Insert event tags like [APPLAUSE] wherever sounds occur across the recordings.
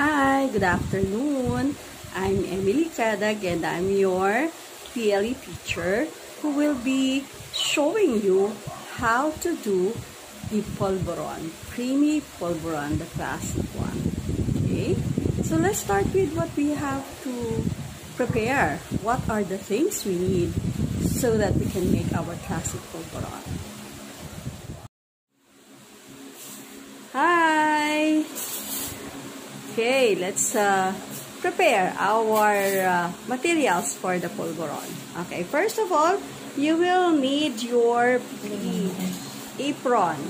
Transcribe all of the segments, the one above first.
Hi, good afternoon. I'm Emily Kadag and I'm your PLE teacher who will be showing you how to do the polvoron, creamy polvoron, the classic one. Okay, so let's start with what we have to prepare. What are the things we need so that we can make our classic polvoron? Hi! Okay, let's uh, prepare our uh, materials for the polvoron. Okay, first of all, you will need your apron.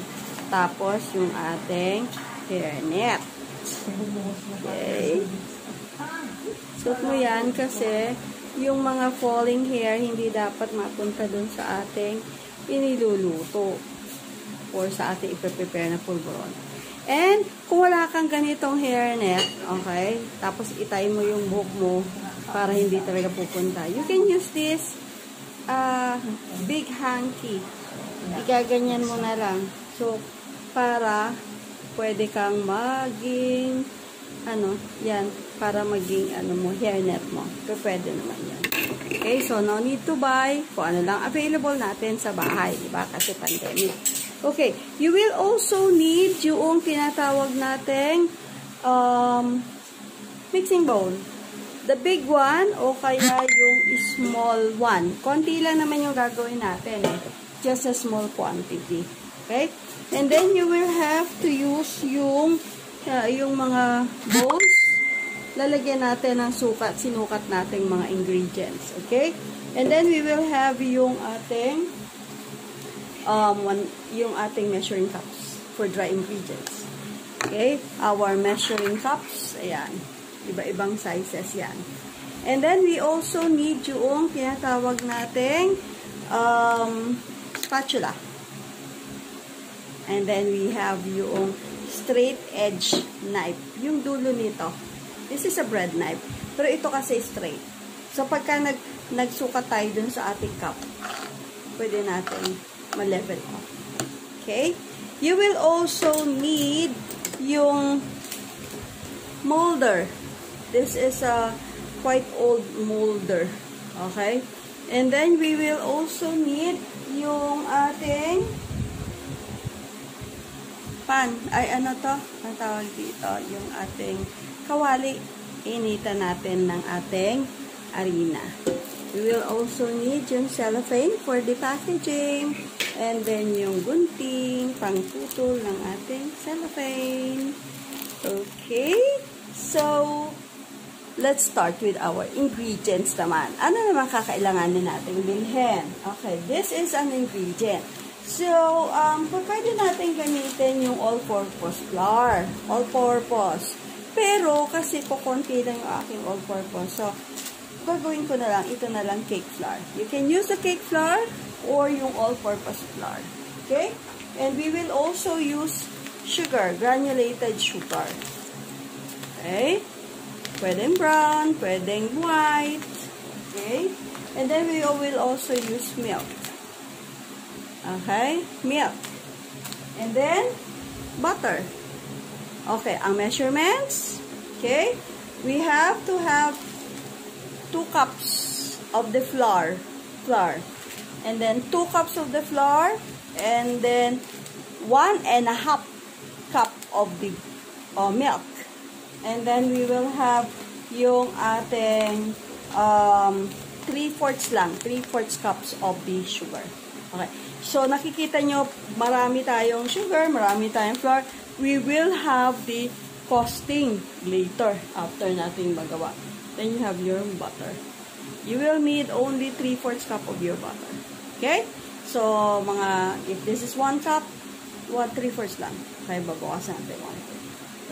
Tapos, yung ating hairnet. Okay. Suot mo yan kasi yung mga falling hair hindi dapat mapunta dun sa ating iniluluto or sa ating ipe-prepare na pulveron. And, kung wala kang ganitong hairnet, okay, tapos itay mo yung buhok mo para hindi talaga pupunta, you can use this uh, big hanky. Igaganyan mo na lang. So, para pwede kang maging ano, yan, para maging ano mo, hairnet mo. So, pwede naman yan. Okay, so no need to buy kung ano lang available natin sa bahay, di? Kasi pandemic. Okay, you will also need yung tinatawag nating um, mixing bowl. The big one o kaya yung small one. Konti lang naman yung gagawin natin. Eh. Just a small quantity. Okay? And then you will have to use yung uh, yung mga bowls. Lalagyan natin ng sukat, sinukat nating mga ingredients. Okay? And then we will have yung ating um, one, yung ating measuring cups for dry ingredients. Okay? Our measuring cups, ayan. Iba-ibang sizes yan. And then, we also need yung tinatawag nating um, spatula. And then, we have yung straight edge knife. Yung dulo nito. This is a bread knife. Pero ito kasi straight. So, pagka nag, nagsukat tayo dun sa ating cup, pwede natin ma-level up. Okay? You will also need yung molder. This is a quite old molder. Okay? And then, we will also need yung ating pan. Ay, ano to? Ang tawag dito? Yung ating kawali. Initan natin ng ating arena. We will also need yung cellophane for the packaging. And then yung gunting, pangputol ng ating cellophane. Okay? So, let's start with our ingredients naman. Ano naman kakailanganin natin bilhin? Okay, this is an ingredient. So, um, pwede natin gamitin yung all-purpose flour. All-purpose. Pero, kasi kukunti lang yung aking all-purpose. So, gagawin ko na lang, ito na lang cake flour. You can use the cake flour or yung all-purpose flour. Okay? And we will also use sugar, granulated sugar. Okay? Pwedeng brown, pwedeng white. Okay? And then we will also use milk. Okay? Milk. And then, butter. Okay, ang measurements. Okay? We have to have 2 cups of the flour, flour, and then 2 cups of the flour, and then 1 and a half cup of the uh, milk. And then we will have yung ating um, 3 fourths lang, 3 fourths cups of the sugar. Okay. So, nakikita nyo, marami tayong sugar, marami tayong flour. We will have the costing later after nating magawa. Then you have your butter. You will need only 3 fourths cup of your butter. Okay? So, mga, if this is 1 cup, 1 3 fourths lang. Kaya babawasan natin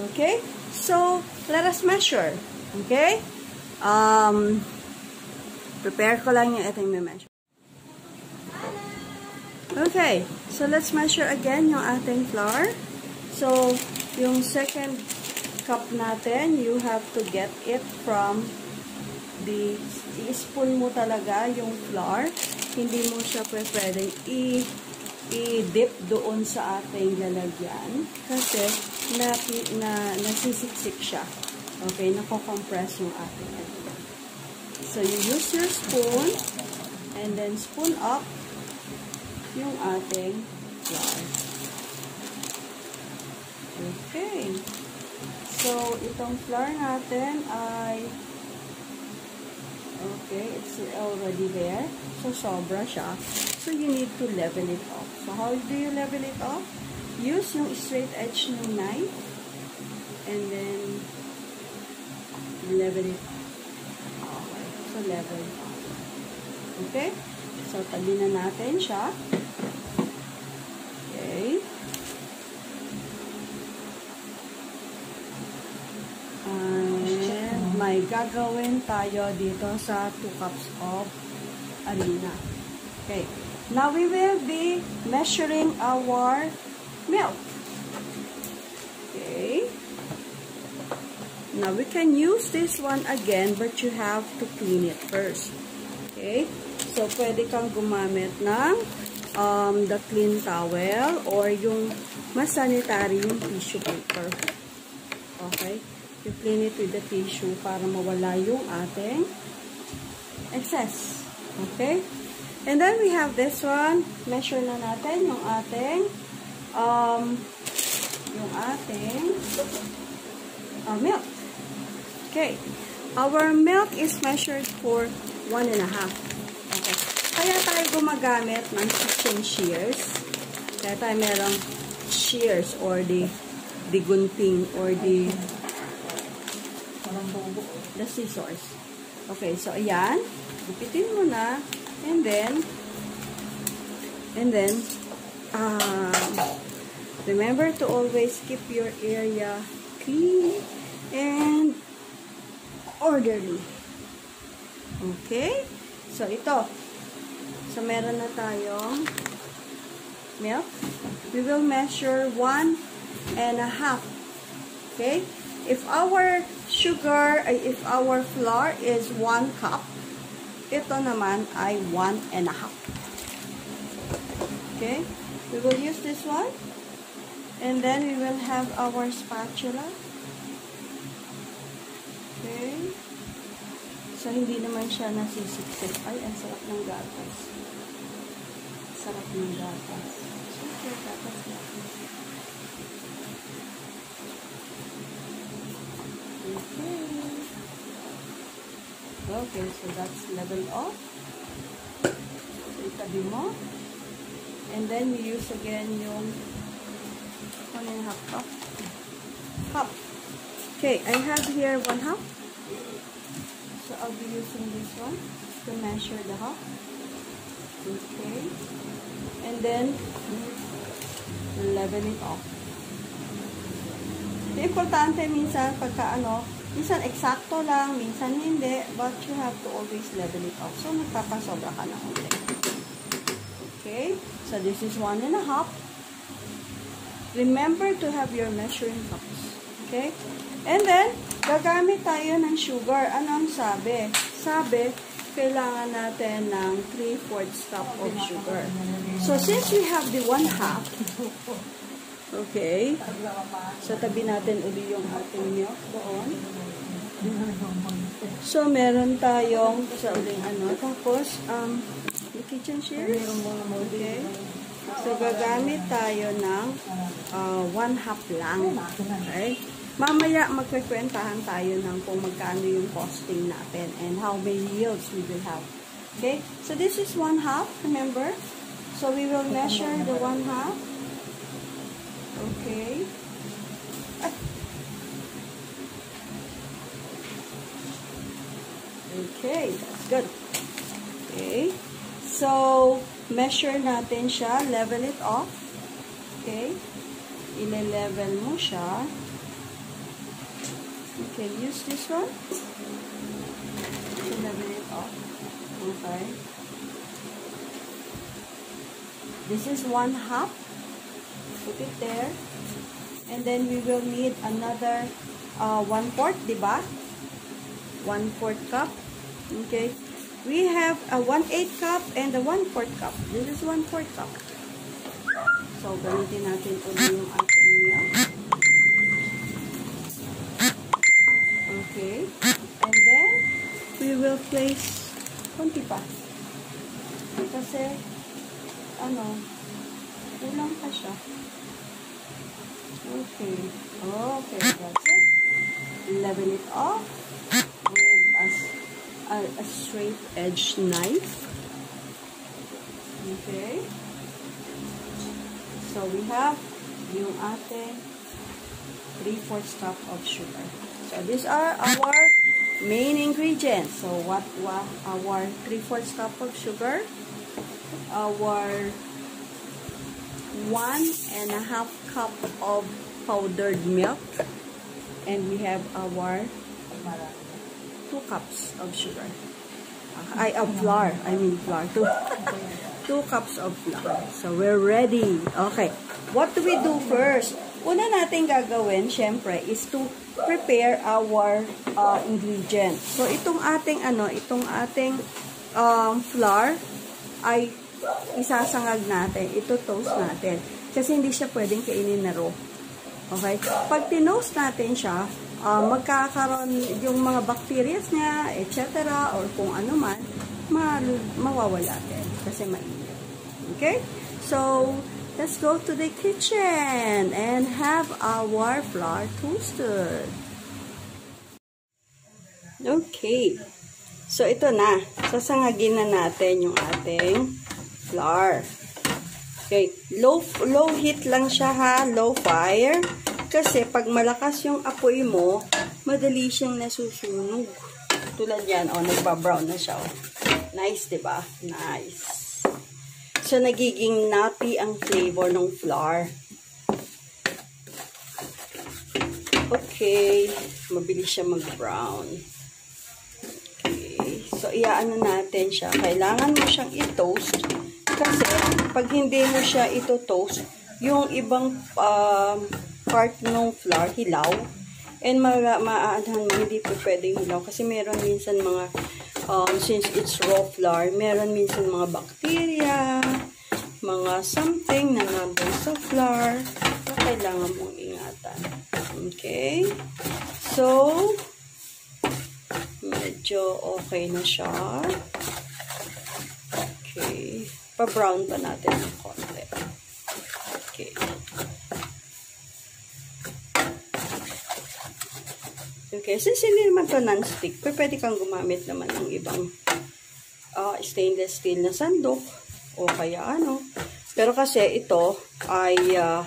1 Okay? So, let us measure. Okay? Um, prepare ko lang yung ating measure. Okay. So, let's measure again yung ating flour. So, yung second cup natin, you have to get it from the, i-spoon mo talaga yung flour. Hindi mo siya pwedeng i- i-dip doon sa ating lalagyan kasi na, na nasisiksik siya. Okay, nako-compress yung ating. So, you use your spoon and then spoon up yung ating flour. Okay. So, itong flour natin ay okay, it's already there. So, sobra siya. So, you need to level it off. So, how do you level it off? Use yung straight edge ng knife and then level it Okay. So, level off. Okay? So, tabi na natin siya. Okay. And may gagawin tayo dito sa 2 cups of harina. Okay. Now, we will be measuring our milk. Okay. Now, we can use this one again, but you have to clean it first. Okay. So, pwede kang gumamit ng um, the clean towel or yung mas sanitary yung tissue paper. Okay. You clean it with the tissue para mawala yung ating excess. Okay. And then we have this one. Measure na natin yung ating um, yung ating uh, milk. Okay. Our milk is measured for one and a half. Okay. Kaya tayo gumagamit ng kitchen shears. Kaya tayo merong shears or the the gunting or the the scissors. Okay, so ayan. Gupitin mo na. And then, and then, um, remember to always keep your area clean and orderly. Okay? So, ito. So, meron na tayong milk. We will measure one and a half. Okay? If our sugar, if our flour is one cup, ito naman ay one and a half. Okay? We will use this one. And then we will have our spatula. Okay? So, hindi naman siya nasisiksik. Ay, ang sarap ng gatas. Sarap ng gatas. Super gatas natin. Okay. So that's level off. So, itabi mo. And then, we use again yung one and a half cup. Cup. Okay, I have here one half. So, I'll be using this one to measure the half. Okay. And then, level it off. Importante minsan pagka ano, minsan eksakto lang, minsan hindi, but you have to always level it off. So, magpapasobra ka na ulit. Okay? So, this is one and a half. Remember to have your measuring cups. Okay? And then, gagamit tayo ng sugar. Ano ang sabi? Sabi, kailangan natin ng 3 fourths cup of sugar. So, since we have the 1 half, okay, so tabi natin uli yung ating milk doon. So, meron tayong sa uling ano. Tapos, um, the kitchen shears. Okay. So, gagamit tayo ng uh, one half lang. Okay. Mamaya, magkikwentahan tayo ng kung magkano yung costing natin and how many yields we will have. Okay. So, this is one half, remember? So, we will measure the one half. Okay. Ah. Okay, that's good. Okay. So, measure natin siya. Level it off. Okay. Ile-level mo siya. Okay, use this one. So, level it off. Okay. This is one half put it there. And then we will need another uh, 1 fourth, diba? 1 cup. Okay. We have a one-eighth cup and a one-fourth cup. This is one-fourth cup. So, gamitin natin ulit yung ating milk. Okay. And then, we will place konti pa. Kasi, ano, kulang pa siya. Okay. Okay, that's it. Level it off with a, a, a straight edge knife. Okay. So, we have yung ating 3-4 cup of sugar. So, these are our main ingredients. So, what, what our 3-4 cup of sugar, our one and a half cup of powdered milk, and we have our two cups of sugar. I of flour. I mean flour. Two, [LAUGHS] two cups of flour. So, we're ready. Okay. What do we do first? Una natin gagawin, syempre, is to prepare our uh, ingredients. So, itong ating, ano, itong ating um, flour ay isasangag natin. Ito toast natin. Kasi hindi siya pwedeng kainin na raw. Okay? Pag tinost natin siya, uh, magkakaroon yung mga bacteria niya, etc. or kung ano man, ma mawawala din. Kasi mainit. Okay? So, let's go to the kitchen and have our flour toasted. Okay. So, ito na. Sasangagin na natin yung ating flour. Okay. Low, low heat lang siya ha. Low fire. Kasi pag malakas yung apoy mo, madali siyang nasusunog. Tulad yan. Oh, nagbabrown na siya. Oh. Nice, ba diba? Nice. So, nagiging nutty ang flavor ng flour. Okay. Mabilis siya mag-brown. Okay. So, iyaano natin siya. Kailangan mo siyang i-toast. Kasi, pag hindi mo siya ito-toast, yung ibang uh, part ng flour, hilaw. And, maaanhan mo, hindi po pwedeng hilaw. Kasi meron minsan mga um, since it's raw flour, meron minsan mga bacteria, mga something na nandun sa flour na kailangan mong ingatan. Okay? So, medyo okay na siya. Pa-brown pa natin ng konti. Okay. Okay, since hindi naman to non-stick, pwede kang gumamit naman ng ibang uh, stainless steel na sandok o kaya ano. Pero kasi ito ay uh,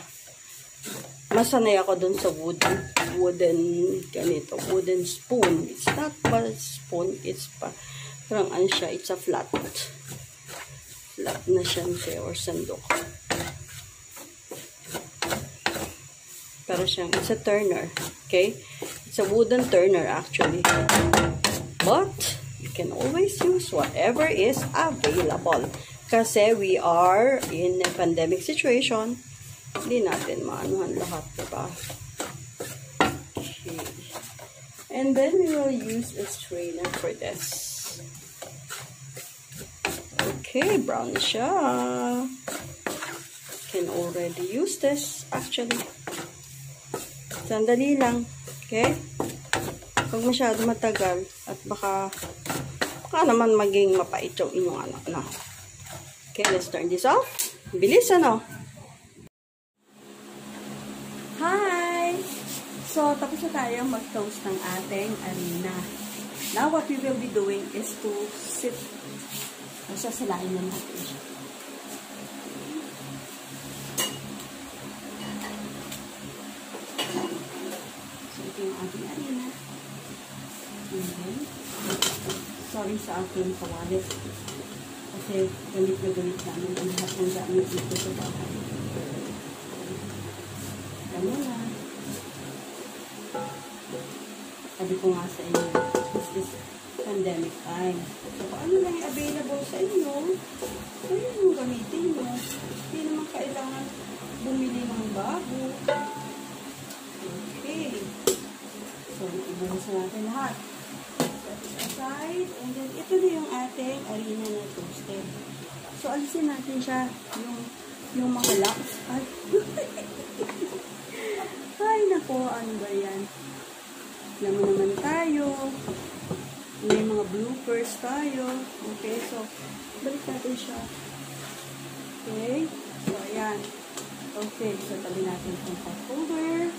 masanay ako dun sa wooden, wooden, ganito, wooden spoon. It's not a spoon, it's pa, parang ano siya, it's a flat. Na siya or sandok. Para siyang, it's a turner. Okay? It's a wooden turner actually. But, you can always use whatever is available. Kasi we are in a pandemic situation. Hindi natin maanuhan lahat, diba? Okay. And then we will use a strainer for this. Okay, brown siya. Can already use this, actually. Sandali lang. Okay? Huwag masyado matagal at baka baka naman maging mapait yung inyong anak na. Okay, let's turn this off. Bilis ano? Hi! So, tapos na tayo mag-toast ng ating arena. Now, what we will be doing is to sit. Masasalain na natin siya. ating arena. Okay. Sorry sa aking kawalit. Kasi galit na galit namin ang lahat ng gamit dito sa bahay. Ganun na. Sabi ko nga sa inyo, pandemic time. So, paano lang available sa inyo? So, yun yung gamitin nyo. Hindi naman kailangan bumili ng bago. So, ibuhos na natin lahat. Set aside. And then, ito na yung ating arena na toasted. So, alisin natin siya. Yung, yung mga locks. Ay, [LAUGHS] Ay nako, ano ba yan? Naman naman tayo. May mga bloopers tayo. Okay, so, balik natin siya. Okay, so, ayan. Okay, so, tabi natin itong folder.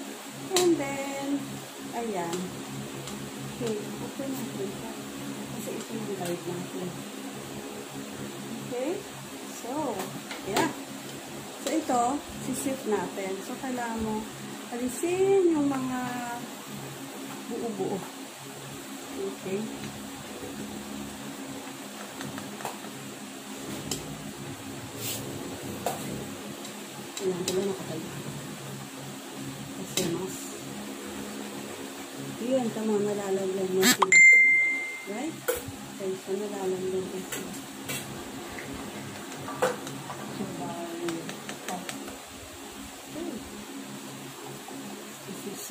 And then, ayan. Okay, open natin siya. Kasi ito yung guide natin. Okay, so, yeah. So, ito, sisip natin. So, kailangan mo alisin yung mga buo-buo. Okay. Kailangan ko lang nakatayo. Kasi mas yun, tama, nalalaglag na sila. Right? Okay, so nalalaglag na sila.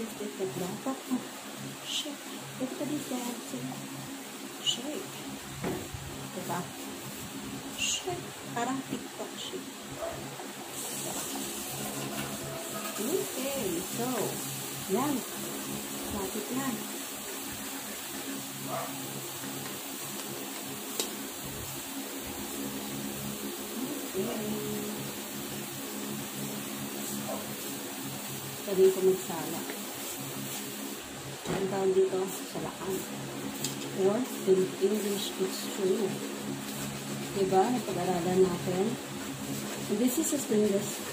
shift it like that. But, oh, shit. Everybody's dancing. Shake. Diba? Shake. Parang TikTok shake. Okay. So, yan. Lapit na. Okay. Sabihin ko magsala. Ang tawag dito, salakan. Or, in English, it's true. Diba? Napag-aralan natin. And this is a stainless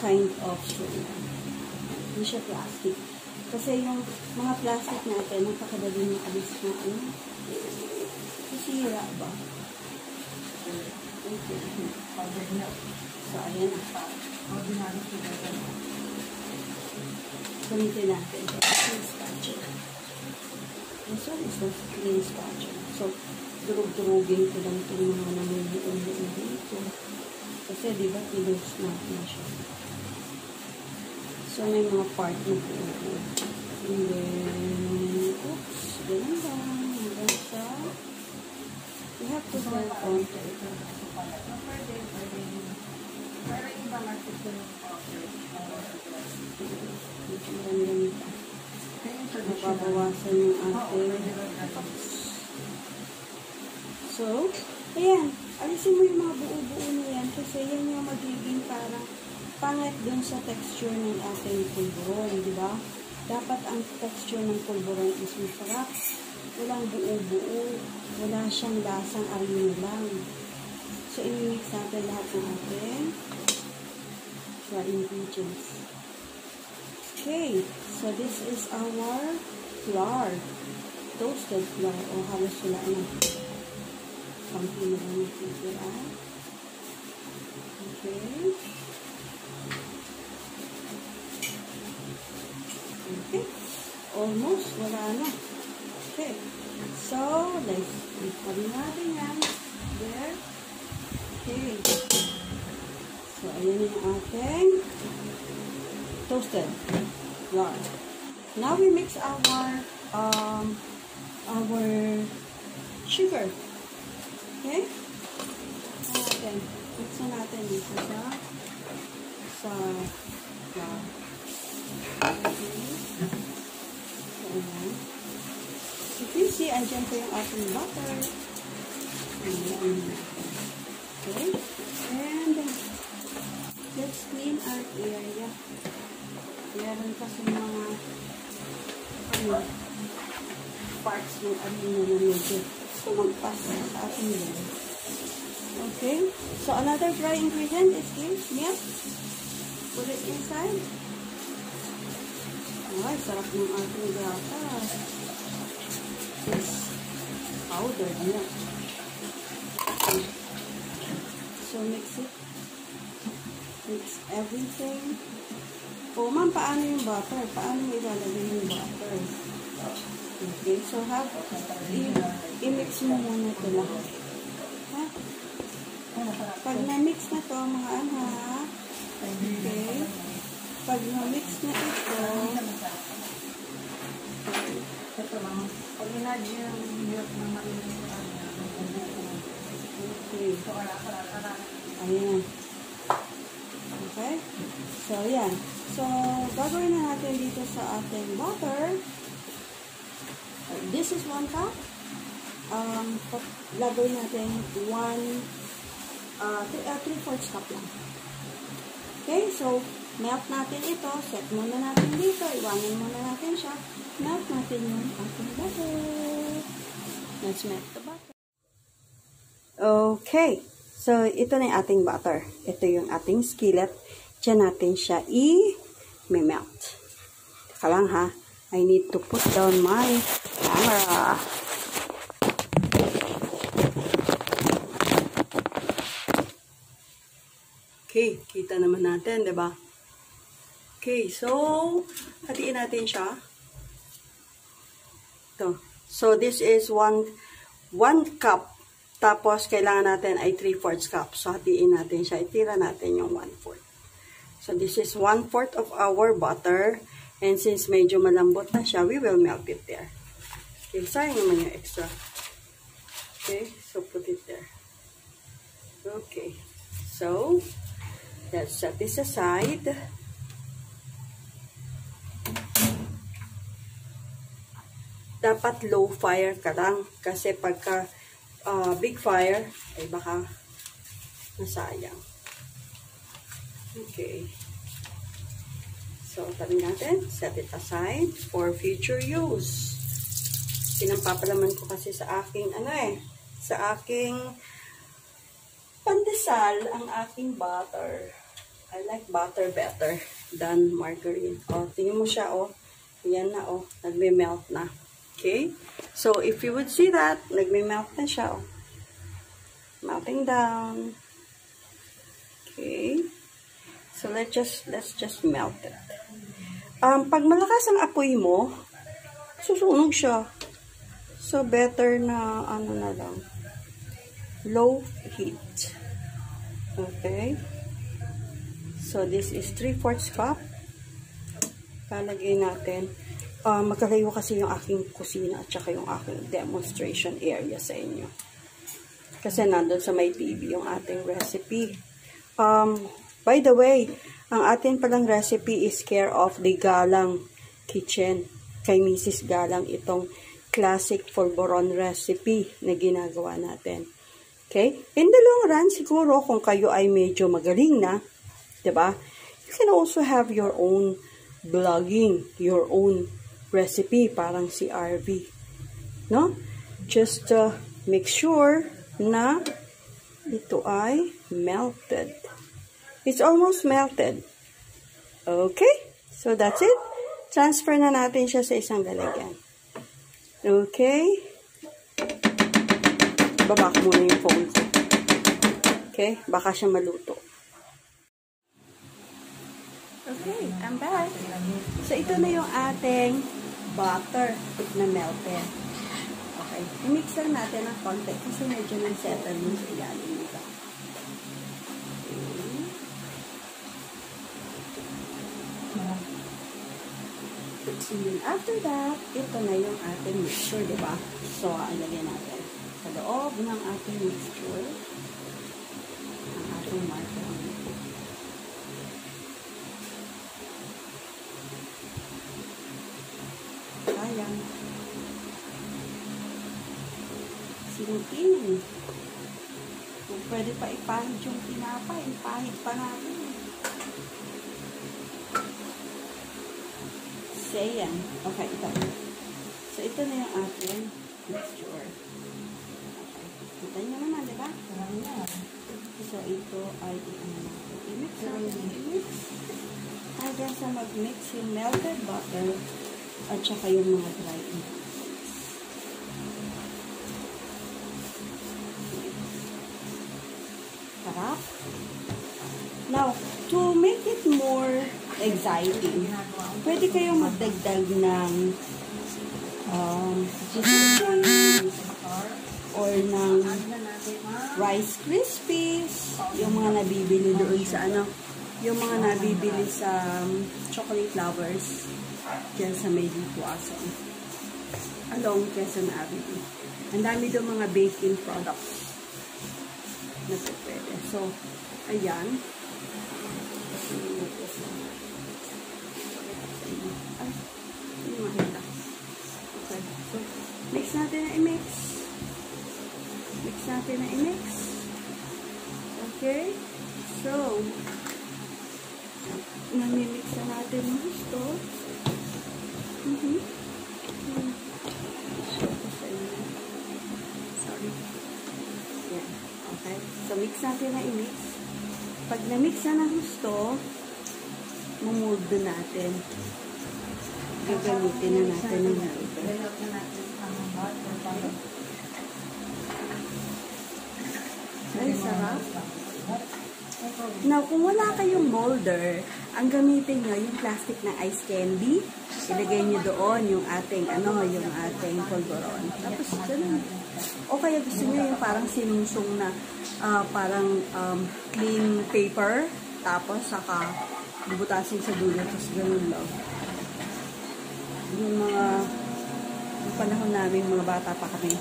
kind of straw. Hindi siya plastic. Kasi yung mga plastic natin, napakadali na alis na ano. Kasira ba? Okay. So, ayan na. Gamitin natin. Clean spatula. This one is the clean spatula. So, durug-durugin ko lang itong mga namumuon dito. Kasi, di ba, pinose natin siya. So, may mga part na po. And then, oops, ganun lang. Hanggang sa, we have to go on to it. Napabawasan yung ating So, ayan. Alisin mo yung mga buo-buo na yan kasi yan yung magiging parang pangit dun sa texture ng ating pulburon, di ba? Dapat ang texture ng pulburon is masarap. Walang buo-buo. Wala siyang lasang arino lang. So, imimix natin lahat ng ating dry ingredients. Okay. So, this is our flour. Toasted flour. O halos wala na. Kampi na lang. Okay. Okay. Almost wala na. Okay. So, let's itabi natin yan. There. Okay. So, ayan yung ating toasted flour. Now, we mix our um, our sugar. Okay? Natin. Mix na natin dito sa sa flour. Okay. Ayan. If you see, andyan po yung ating butter. Ayan. Okay? And, let's clean our area. Meron kasi mga ano, parts ng arena na medyo sumagpas sa ating yan. Okay? So, another dry ingredient is this milk. Put it inside. Ay, sarap ng ating gata. This powdered milk. Okay. So, mix it. Mix everything. O, ma'am, paano yung butter? Paano mo ilalagay yung butter? Okay, so have, i-mix mo muna ito lahat. Ha? Pag na-mix na to, mga anak, okay, pag na-mix na ito, Ito lang. Pag inadyo yung milk na wala, wala, wala. ayan. Okay? So, yan. So, gagawin na natin dito sa ating butter. This is one cup. um, lagay natin 1, uh, 3 fourths cup lang. Okay, so, melt natin ito. Set muna natin dito. Iwanan muna natin siya. Melt natin yung ating butter. Let's melt the butter. Okay. So, ito na yung ating butter. Ito yung ating skillet. Diyan natin siya i-melt. Teka lang ha. I need to put down my camera. Okay, kita naman natin, 'di ba? Okay, so hatiin natin siya. Ito. So this is one one cup. Tapos kailangan natin ay 3 fourths cup. So hatiin natin siya. Itira natin yung 1 fourth. So this is 1 fourth of our butter. And since medyo malambot na siya, we will melt it there. Okay, sayang naman yung extra. Okay, so put it there. Okay, so Let's set this aside. Dapat low fire ka lang kasi pagka uh, big fire ay baka nasayang. Okay. So, tabi natin. Set it aside for future use. Pinampapalaman ko kasi sa aking, ano eh, sa aking pandesal ang aking butter. I like butter better than margarine. Oh, tingnan mo siya, oh. Yan na, oh. Nagme-melt na. Okay? So, if you would see that, nagme-melt na siya, oh. Melting down. Okay? So, let's just, let's just melt it. Um, pag malakas ang apoy mo, susunog siya. So, better na, ano na lang, low heat. Okay. So, this is 3 fourths cup. Palagay natin. Uh, magkalayo kasi yung aking kusina at saka yung aking demonstration area sa inyo. Kasi nandun sa may TV yung ating recipe. Um, by the way, ang ating palang recipe is care of the Galang Kitchen. Kay Mrs. Galang itong classic Polvoron recipe na ginagawa natin. Okay? In the long run, siguro kung kayo ay medyo magaling na, ba? You can also have your own blogging, your own recipe, parang si RV. No? Just uh, make sure na ito ay melted. It's almost melted. Okay? So that's it. Transfer na natin siya sa isang lalagyan. Okay? Baba ko muna yung phone ko. Okay? Baka siya maluto. Okay, I'm back. So, ito na yung ating butter na melted. Okay. I-mix lang natin ng konti kasi medyo nang-settle yung sa ilalim nito. Okay. And then after that, ito na yung ating mixture, di ba? So, alagay natin sa loob ng ating mixture ang ating margarine. Sayang. Sinutinin. Kung pwede pa ipahid yung tinapay, ipahid pa natin. Sayang. Okay, ito. So, ito na yung ating mixture. Kita nyo naman, di ba? Marami na. So, ito ay i-ano natin. I-mix natin. I-mix. Hanggang sa mag-mix yung melted butter at saka yung mga dry ingredients. Sarap. Now, to make it more exciting, pwede kayong magdagdag ng um, or ng Rice Krispies, yung mga nabibili doon sa ano, yung mga nabibili sa um, chocolate lovers dyan sa may Dituason along Quezon Avenue. Ang dami doon mga baking products na pwede. So, ayan. Ay, hindi makita. Okay. So, mix natin na i-mix. i-mix natin na i-mix. Okay? So, namimix na natin ng gusto. Inyo. Sorry. Yan. Okay? So, mix natin na i-mix. Pag na-mix na ng gusto, mumuldo natin. Gagamitin na natin ng molder. Develop na natin ang butter para Ay, sarap. Now, kung wala kayong molder, ang gamitin nyo yung plastic na ice candy. Ilagay nyo doon yung ating, ano, yung ating polvoron. Tapos, ganun. O kaya gusto nyo yung parang sinusong na ah, parang um, clean paper. Tapos, saka bubutasin sa dulo. Tapos, ganun lang. Yung mga yung panahon namin, mga bata pa kami.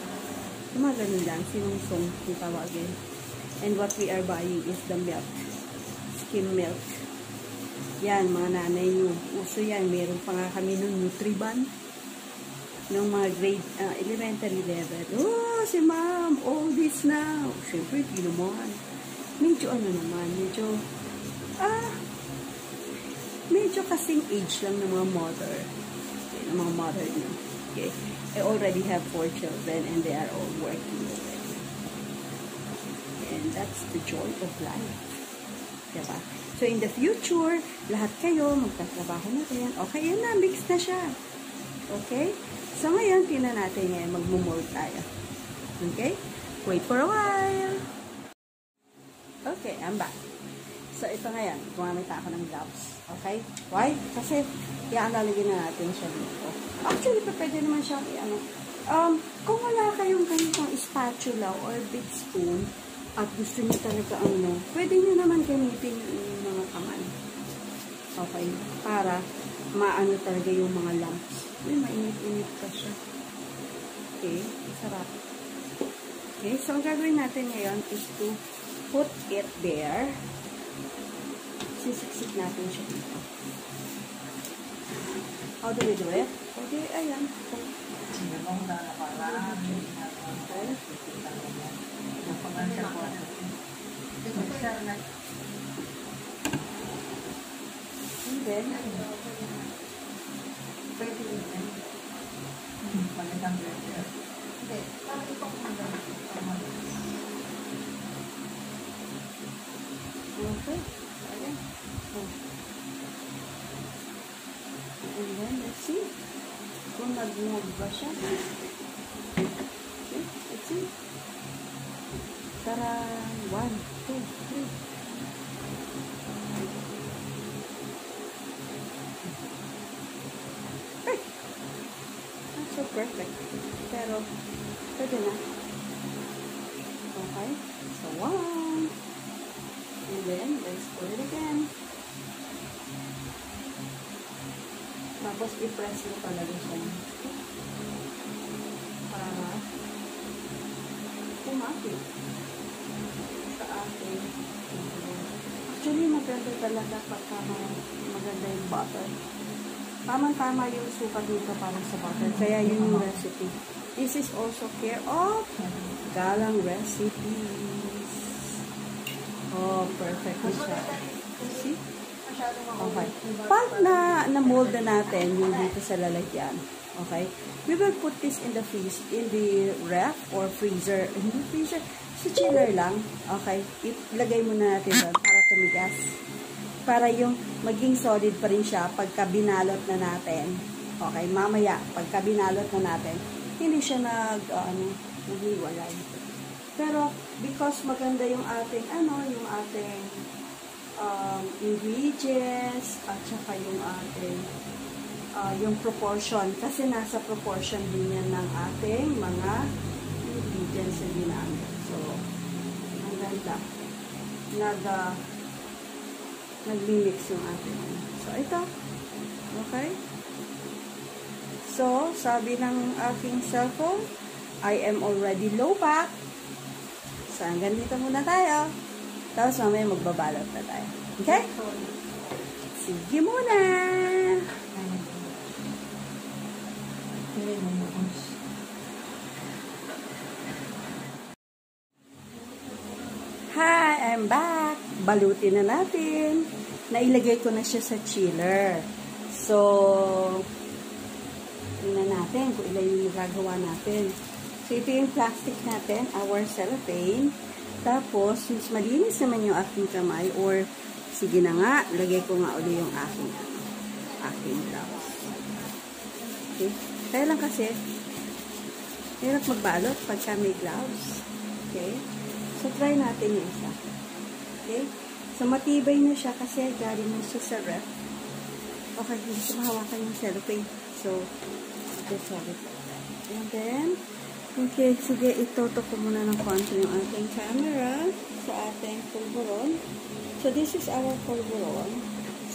Yung mga ganun lang, sinusong yung tawagin. And what we are buying is the milk. Skim milk. Yan, mga nanay nyo. Uso yan. Meron pa nga kami nun, Nutriban. Nung mga grade, ah, elementary level. Oh, si ma'am, all this now. Siyempre, di naman. Medyo ano naman, medyo, ah, medyo kasing age lang ng mga mother. Okay, ng mga mother nyo. Okay. I already have four children and they are all working that's the joy of life. Diba? So, in the future, lahat kayo magtatrabaho na rin. Okay, yun na, mix na siya. Okay? So, ngayon, tingnan natin ngayon, magmumold tayo. Okay? Wait for a while. Okay, I'm back. So, ito ngayon, gumamit ako ng gloves. Okay? Why? Kasi, i-analagin na natin siya dito. Actually, pa pwede naman siyang i-ano. Um, kung wala kayong ganitong spatula or big spoon, at gusto niyo talaga ano, pwede niyo naman gamitin yung mga kamay. Okay? Para maano talaga yung mga lumps. Uy, mainit-init pa siya. Okay? Sarap. Okay? So, ang gagawin natin ngayon is to put it there. Sisiksik natin siya dito. How do we do it? Okay, ayan. Okay. Okay. Napangansya ko. Mag-share okay. Ayan. Then, let's see. Kung nag-move ba siya. Okay, let's see. Tara, one, two, three. Ay! Not so perfect. Pero, pwede na. Okay? So, one. And then, put it again. Tapos, i-press mo talaga siya. Para kumapit sa ating Actually, maganda talaga pagka maganda yung butter. Tamang-tama yung suka dito para sa butter. Kaya yun yung recipe. This is also care of Galang Recipes. Oh, perfect na siya. See? Okay. Pag na na-mold na natin yung dito sa lalagyan, okay, we will put this in the freeze, in the ref or freezer. Hindi freezer, sa chiller lang. Okay. Ilagay muna natin doon para tumigas. Para yung maging solid pa rin siya pagka binalot na natin. Okay. Mamaya, pagka binalot na natin, hindi siya nag, uh, ano, naghiwalay. Pero, because maganda yung ating, ano, yung ating um, ingredients at saka yung ating uh, yung proportion kasi nasa proportion din yan ng ating mga ingredients na ginamit. So, ang ganda. Nag, uh, nag-mix yung ating ano. So, ito. Okay? So, sabi ng aking cellphone, I am already low back. So, hanggang dito muna tayo. Tapos mamaya magbabalot na tayo. Okay? Sige muna! Mo welcome back. Balutin na natin. Nailagay ko na siya sa chiller. So, tingnan natin kung ilan yung magagawa natin. So, ito yung plastic natin, our cellophane. Tapos, since malinis naman yung aking kamay, or sige na nga, lagay ko nga uli yung aking, aking gloves. Okay? Kaya lang kasi, hirap magbalot pagka may gloves. Okay? So, try natin yung isa. Okay? So, matibay na siya kasi galing na siya sa ref. Okay, hindi ko mahawakan yung cellophane. So, okay, sorry. And then, okay, sige, itoto ko muna ng konti yung ating camera sa ating pulburon. So, this is our pulburon.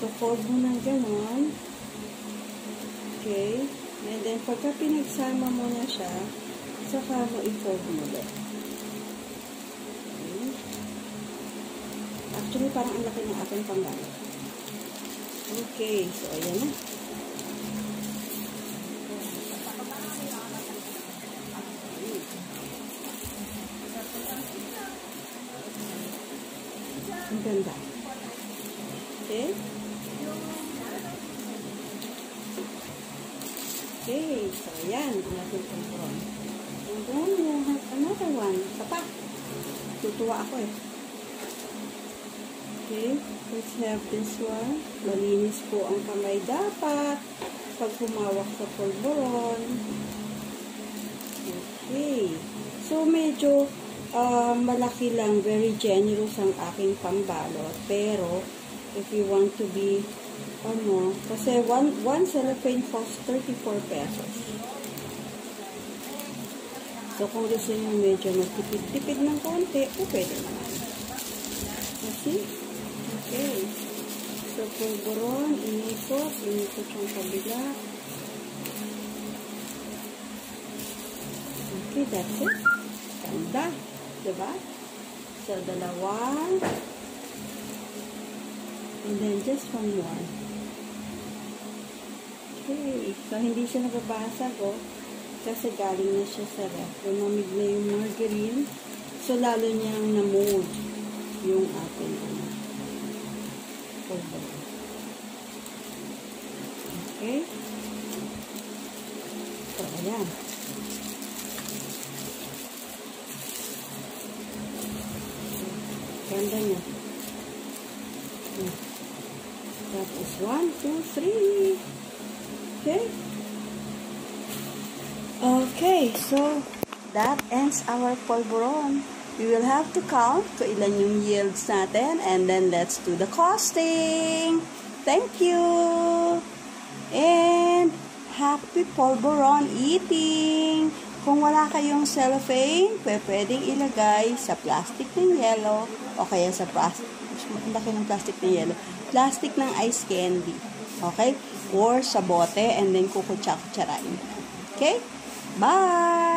So, fold mo ng ganon. Okay. And then, pagka pinagsama mo na siya, saka mo i-fold mo ulit. Actually, parang ang laki ng aking panggamit. Okay, so ayan na. Ang ganda. Okay? Okay, so ang ating panggamit. And then, we have another one. Isa. Tutuwa ako eh. Okay, let's have this one. Malinis po ang kamay dapat pag humawak sa polvoron. Okay. So, medyo uh, malaki lang, very generous ang aking pambalot. Pero, if you want to be, ano, kasi one, one cellophane costs 34 pesos. So, kung gusto nyo medyo magtipid-tipid ng konti, o pwede naman. Okay? Okay. So, pulburon, inikot, inikot yung kabila. Okay, that's it. Ganda. Diba? So, dalawa. And then, just one more. Okay. So, hindi siya nababasag, oh. Kasi galing na siya sa ref. Lumamig na yung margarine. So, lalo niyang na-mold yung ating ano. Okay? So, ayan. Ganda niya. Tapos, one, two, three. Okay? Okay, so, that ends our polvoron. We will have to count kung ilan yung yields natin and then let's do the costing. Thank you! And happy polvoron eating! Kung wala kayong cellophane, pwedeng ilagay sa plastic ng yellow o kaya sa plastic, laki ng plastic ng yellow, plastic ng ice candy. Okay? Or sa bote and then kukutsak-tsarain. Okay? Bye!